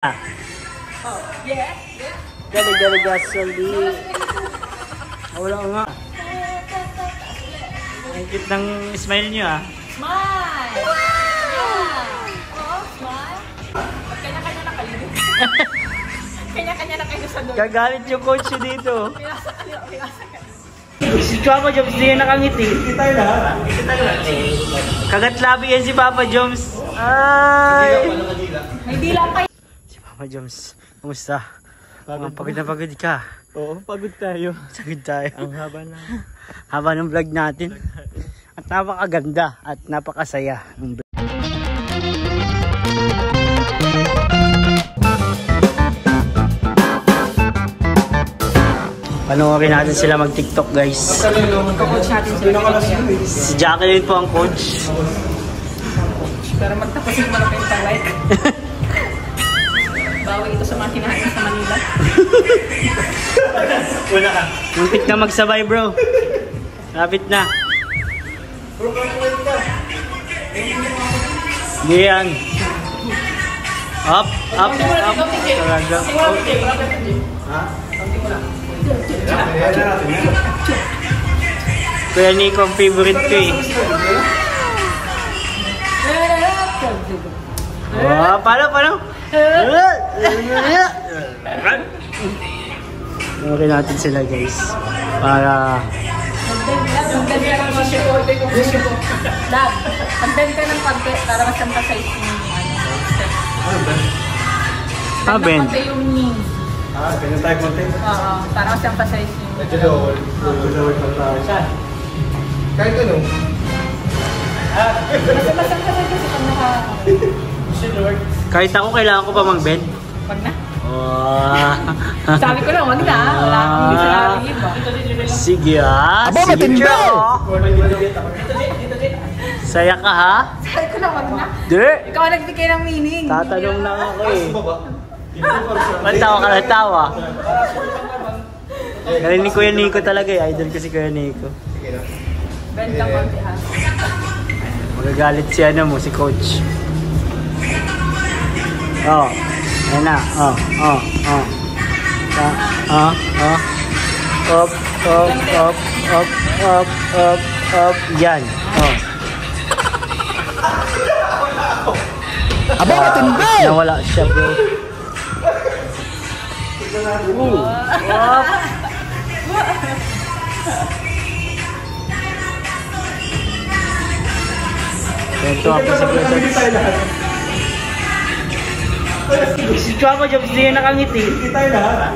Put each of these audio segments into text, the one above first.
Ah, Oh, yeah, yeah. galing galing gasoline. Wala nga. Ang cute ng smile nyo ah. Smile! Yeah! Oo, smile. Kanya-kanya na kayo. Kanya-kanya na kayo sa doon. Gagalit yung coach dito. Pinasa kayo, pinasa kayo. Si Papa Joms, di yan nakangiti. Kagat labi yan si Papa Joms. Ay! May dila pa Papa Joms, kumusta? Pagod, pagod na pagod ka. Oo, pagod tayo. Sagod tayo. Ang haba na. Haba ng vlog natin. At napakaganda at napakasaya ng vlog. Panoorin natin sila mag-tiktok guys. Natin. Si Jacqueline po ang coach. Pero magtapos yung malaki yung like. Bawi ito sa mga kinahain sa Manila. Wala ka. Muntik na magsabay bro. Lapit na. Hindi yan. Up, up, up. Talaga. Kuya Nico favorite ko eh. Oh, paano, paano? Okay natin sila guys. Para. Dad, ang ganda ng pagke para mas emphasize yung ano. Ah, Ben. Pagke yung knee. Ah, tayo konti. Oo, para mas emphasize yung Medyo lower. Medyo lower pa tayo. Saan? Kahit ano. Kasi mas emphasize kasi pag naka... kahit ako kailangan ko pa mag-bed. Wag na. Oh. Sabi ko lang, wag na. Wala akong hindi sinabi iba. Sige ah. Aba, Sige matindi! Saya ka ha? Sabi ko lang, wag na. Di. Ikaw ang nagbigay ng meaning. Tatanong lang ako eh. Ba't tawa ka na tawa? Galing ni Kuya Nico talaga eh. Idol ko si Kuya Nico. Bend lang konti ha. Magagalit si ano mo, si Coach. Oh. Ayan na. Oh. Oh. Oh. Ah. Ah. Ah. Up. Up. Up. Up. Up. Up. Up. Yan. Oh. Aba, matindi! Nawala siya bro. Ooh. Up. Ito ako sa Kuya Si Papa Joms, di yan nakangiti. Hindi tayo lahat.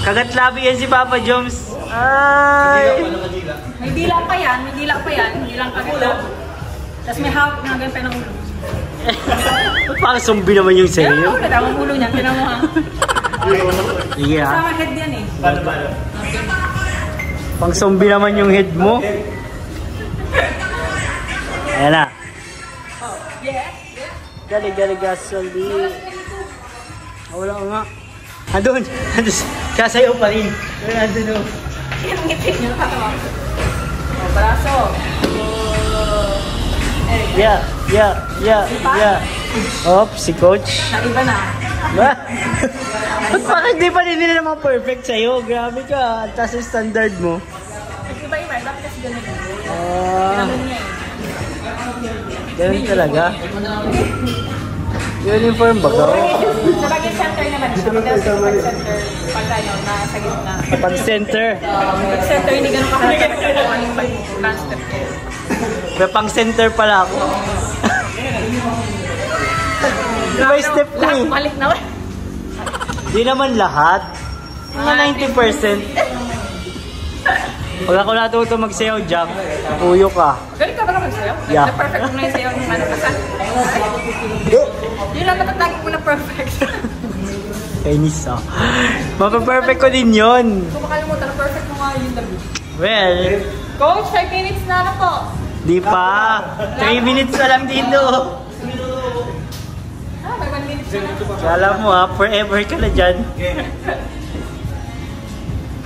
Kagat labi yan si Papa Joms. Ay! May dila pa yan, may dila pa yan. Hindi lang kagad lang. Tapos may hawak na ganito ng ulo. Parang zombie naman yung Yan ang sa'yo. ulo, tama ulo niyan. Tinan mo ha. Yeah. Kasama head yan eh. Paano, paano? Pang zombie naman yung head mo. Ayan galing gasoline. Oh, wala nga. Andun. Andun. Kasayaw pa rin. Andun o. Yan ang ngipin niyo, nakatawa ko. Oh, braso. Oh. Eh, Yeah, yeah, yeah, yeah. Op, si coach. naiba na. Ba? Ba't bakit di pa rin nila naman perfect sa'yo? Grabe ka. Ang taas yung standard mo. Nag-iba-iba, dapat kasi ganun yun. Ah, Ganun niya eh. ganun talaga. Uniform ba ka? Sa bagay center naman siya. Pero sa pag center, pag ano, nasa gitna. Pag center. Pag center, hindi ganun yung pag-transfer ko. May pang center pala ako. Di ba yung step ko Lahat eh? balik na wala. Di naman lahat. Mga 90%. Pag ako natuto magsayaw, Jack, puyo ka. Galing ka ba ka magsayaw? Yeah. Na perfect mo na yung sayaw ng ano. Yun lang natatagi ko na perfect. Chinese ah. Mapaperfect ko din yon. Kung makalimutan na perfect mo nga yung labi. Well, Coach, 5 minutes na lang po. di pa. 3 minutes na lang dito. Ah, may 1 minute na lang. Kala mo ah, forever ka na dyan.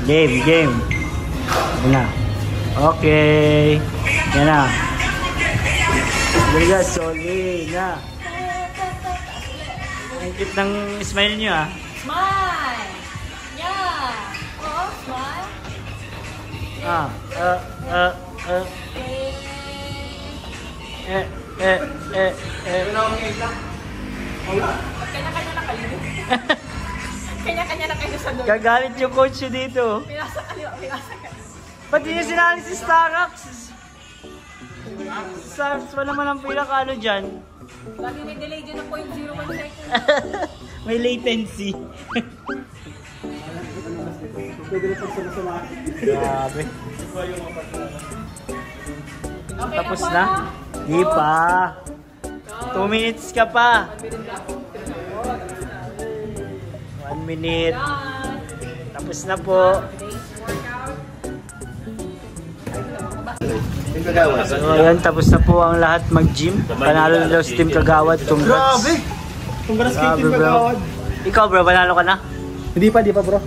Game, game. Yan na. Okay. Yan na. Liga, solid na. Ang cute ng smile niyo ah. Smile! Yeah! Oo, smile. Ah, uh, uh, uh, eh, eh, eh, eh. Kanya-kanya na kayo. Kanya-kanya na kayo sa doon. Gagalit yung coach nyo dito. Pinasa kayo, pinasa kayo. Pati niya sinali si Starax. Starax pa naman ang pinaka ano dyan. Lagi may delay dyan ng 0.01 second. May latency. Pwede na pagsama-sama. Grabe. Okay Tapos na? Di pa. Two minutes ka pa. One minute. Yan. Tapos na po. Yung kagawas. So ayan, tapos na po ang lahat mag-gym. Panalo na daw si Team Kagawad. Congrats. Grabe! Congrats kay Team bro. Kagawad. Ikaw bro, panalo ka na? Hindi pa, di pa bro.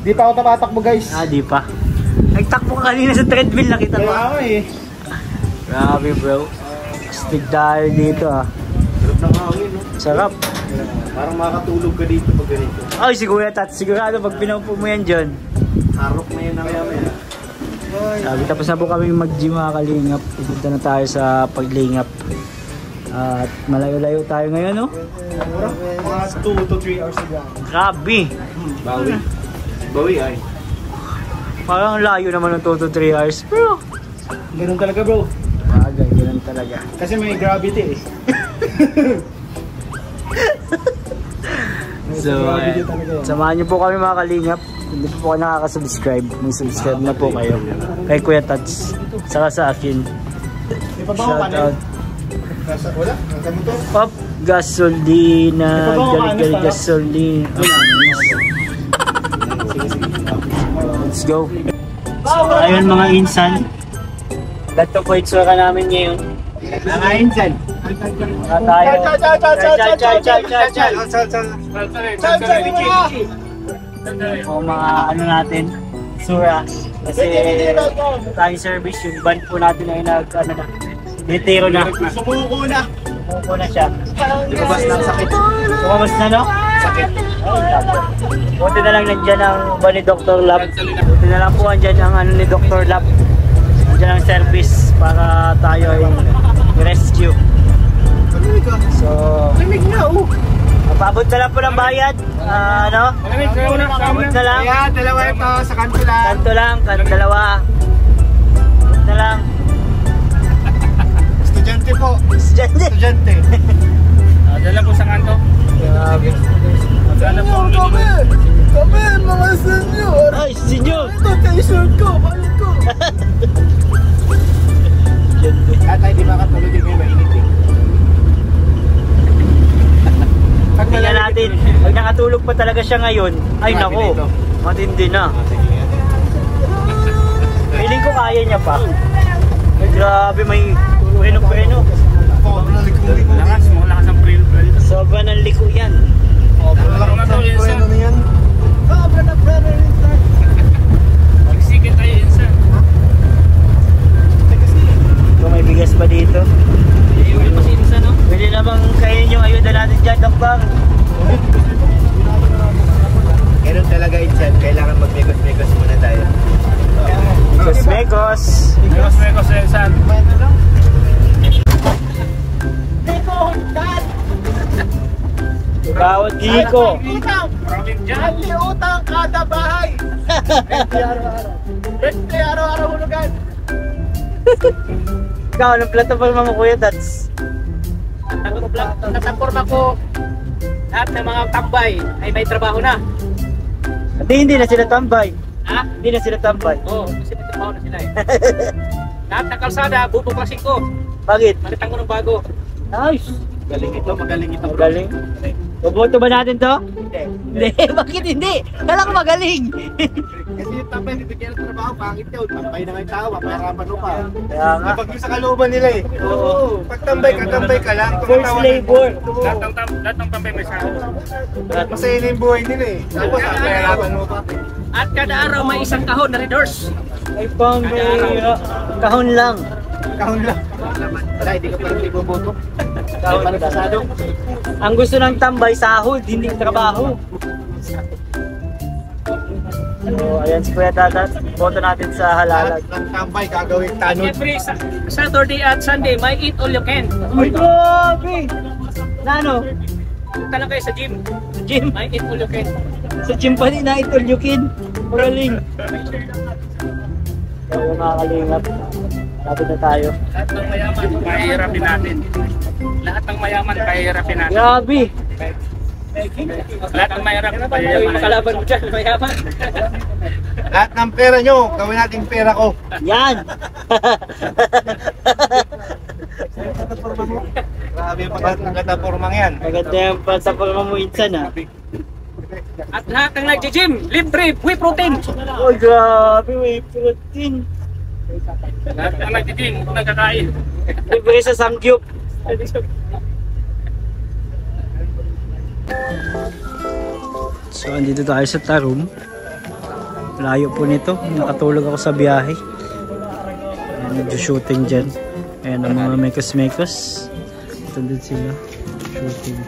Di pa ako tapatakbo guys. Ah, di pa. Nagtakbo ka kanina sa treadmill, nakita Kaya mo? ako eh. Grabe bro. Astig tayo dito ah. Sarap ng hangin, no? Sarap. Parang makakatulog ka dito pag ganito. Ay, siguro tat. Sigurado pag pinaupo mo yan dyan. Harok na yun na kaya maya. Sabi, tapos na po kami mag-gym mga kalingap. Pupunta na tayo sa paglingap. At malayo-layo tayo ngayon, no? Mga 2 to 3 hours ago. Grabe. Bawi. Bawi ay. Parang layo naman ng 2 to 3 hours. Pero, Ganun talaga bro. bagay, ganun talaga. Kasi may gravity eh. So, eh, samahan niyo po kami mga kalingap. Hindi po kayo nakaka-subscribe. May subscribe na po kayo. Kay Kuya Tats. Saka sa akin. Shout out. Nasa, wala? Nasa mo to? Pop gasolina. Ito ba, Gali ano, gali para? gasolina. Let's go. So, ayun mga insan. Ganito po itsura namin ngayon. Mga insan. Mga tayo. Chal, chal, chal, chal, chal, chal, chal, chal, chal. Chal, chal, mga. O mga ano natin. Sura. Kasi tayong service yung van po natin ay nag ano na. Litero na. Sumuko na. Sumuko na siya. Lumabas na ang sakit. Lumabas na no? Sakit. Buti na lang nandyan ang ba ni Dr. Lab. Buti na lang po andyan ang ano ni Dr. Lab. Andyan ang service para tayo ay rescue. Mapabot na lang po ng bayad. Ah, ano? Mapabot na lang. Kaya, dalawa ito sa kanto lang. Kanto lang, kanto dalawa. Na lang. Estudyante po. Estudyante. Estudyante. Dala po sa kanto. Grabe. Dala po Kami! Kami, mga senyor! Ay, senyor! Ito, t-shirt ko, balik ko! Estudyante. Tatay, di ba katulog din kayo mainit eh? Pag Tingnan natin. Pag nakatulog pa talaga siya ngayon, ay nako, na ito. matindi na. Ah. Feeling ko kaya niya pa. Ay, grabe, may preno-preno. Lakas mo, lakas ang prill. Sobra ng liko yan. To, insan. Ano yan? Sobra na preno yan. Magsikit tayo, insan. Kung may bigas pa dito. Iuwi pa si insan, no? Pwede namang kainin yung ayuda natin dyan, Dokbang. Liko. Maraming dyan. utang kada bahay! Birthday araw-araw hulugan! Ikaw, anong plataforma mo, Kuya Tats? Nataporma ko lahat ng mga tambay ay may trabaho na. Hindi, hindi na sila tambay. Ha? Hindi na sila tambay. Oo, kasi may trabaho na sila eh. lahat ng kalsada, bubuklasin ko. Bakit? Palitan ko ng bago. Nice. Galing ito, magaling ito. Ang galing. Boboto ba natin to? Hindi. Hindi, bakit hindi? Kala ko magaling. Kasi yung tambay, bibigyan ng trabaho, pangit yun. Tambay na may tawa, mahirapan mo pa. Kaya nga. Kapag yung sa kalooban nila eh. Oo. Pag tambay ka, tambay ka lang. Na- labor. Lahat ng, lahat ng tambay may sahod. Masaya na yung buhay nila eh. Tapos, ang mahirapan mo pa. At kada araw may isang kahon na red horse. Ay, pang may kahon lang. Kahon lang. Wala, hindi ka pa rin iboboto. Ang gusto ng tambay, sahod, hindi trabaho. So, ayan si Kuya Dadat. Boto natin sa halalag. Lahat ng tambay gagawin tanod. Every sa- Saturday at Sunday, may eat all you can. Uy, grabe! Na ano? Punta lang kayo sa gym. Gym. May eat all you can. Sa gym pa rin na itulyukin. Magaling. So, yung mga kalingap. Lapit na tayo. Lahat ng mayaman, pahihirapin natin. Lahat ng mayaman, pahihirapin natin. Grabe! Lahat ng mayaman, pahihirapin natin. Kalaban mo dyan, mayaman. Lahat ng pera nyo, gawin natin pera ko. Yan! Grabe yung pagkatapormang yan. Maganda yung plataforma mo insan ha. At lahat ng nag-gym, libre, whey protein. Uy, grabe, may protein. Lahat ng nag-gym, nagkakain. Libre sa Samgyup. So, andito tayo sa Tarum. Layo po nito. Nakatulog ako sa biyahe. Ayan, medyo shooting dyan. Ayan ang mga mekos-mekos. Ito din sila. Shooting.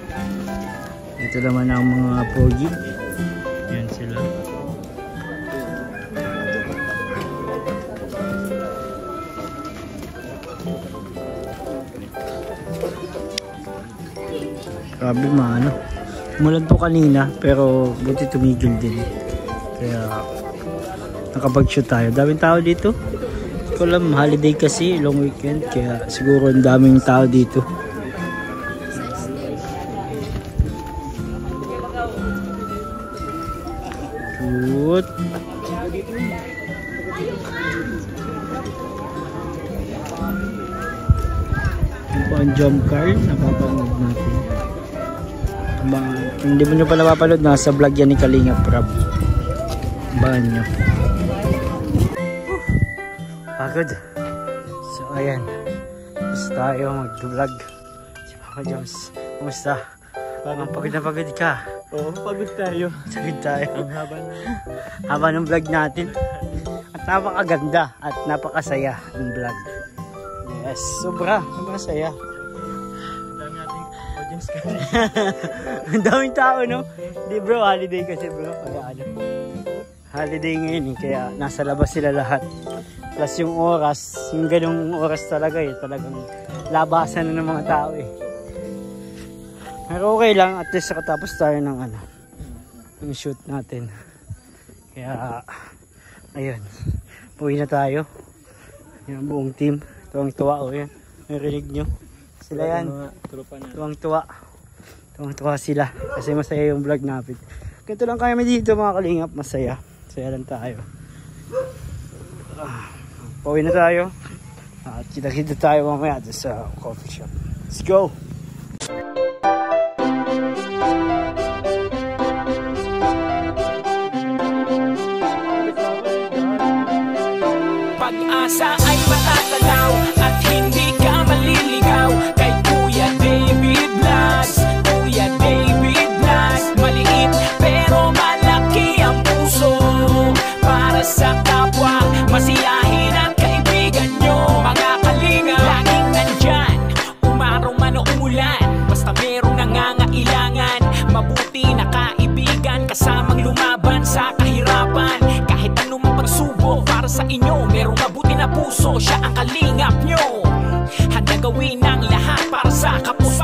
Ito naman ang mga pogi. Grabe maano. Umulan po kanina pero buti tumigil din. Kaya nakapag-shoot tayo. Daming tao dito. Hindi ko alam, holiday kasi, long weekend. Kaya siguro ang daming tao dito. Yan po ang jump car. Napapanood natin. Aba, kung hindi mo nyo pa napapanood, nasa vlog yan ni Kalinga Prab. Abangan nyo. Pagod. So, ayan. Gusto tayo mag-vlog. Si Papa Jones, kumusta? Parang pagod na pagod ka. Oo, pagod tayo. Pagod tayo. Ang haba na. Haba ng vlog natin. At napakaganda at napakasaya ng vlog. Yes, sobra. Sobra saya. Ka. Ang daming tao, no? Di bro, holiday kasi bro. Pag ano. Holiday ngayon eh, kaya nasa labas sila lahat. Plus yung oras, yung ganung oras talaga eh, talagang labasan na ng mga tao eh. Pero okay lang, at least nakatapos tayo ng ano, ng shoot natin. Kaya, ayun, puwi na tayo. Yan ang buong team, tuwang tuwa o yan, narinig nyo. Sila yan. tropa na. Tuwang tuwa. Tuwang tuwa sila. Kasi masaya yung vlog natin. Ganito lang kami dito mga kalingap. Masaya. Masaya lang tayo. Ah, pauwi na tayo. At kita-kita tayo mamaya sa coffee shop. Let's go! Pag-asa ay matatanaw puso Siya ang kalingap nyo. Handa gawin ang lahat Para sa kapustalan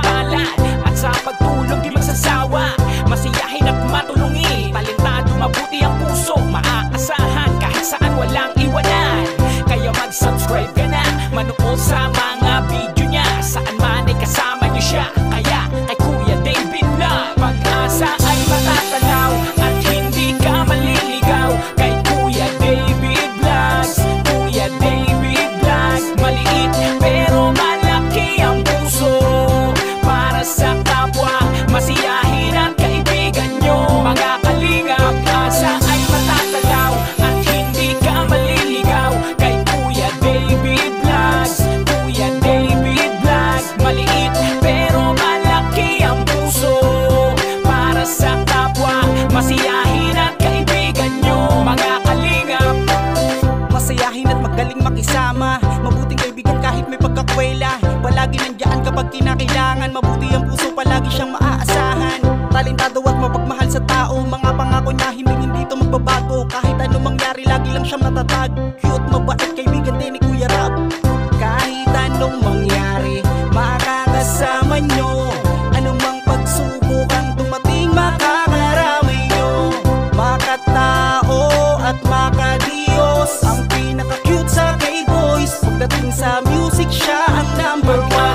may pagkakwela. Palagi nandyan kapag kinakailangan. Mabuti ang puso palagi siyang maaasahan. Talentado at mapagmahal sa tao. Mga pangako niya hindi hindi to magbabago. Kahit anong mangyari lagi lang siyang natatag Cute, mabait, kaibigan, tinik number one.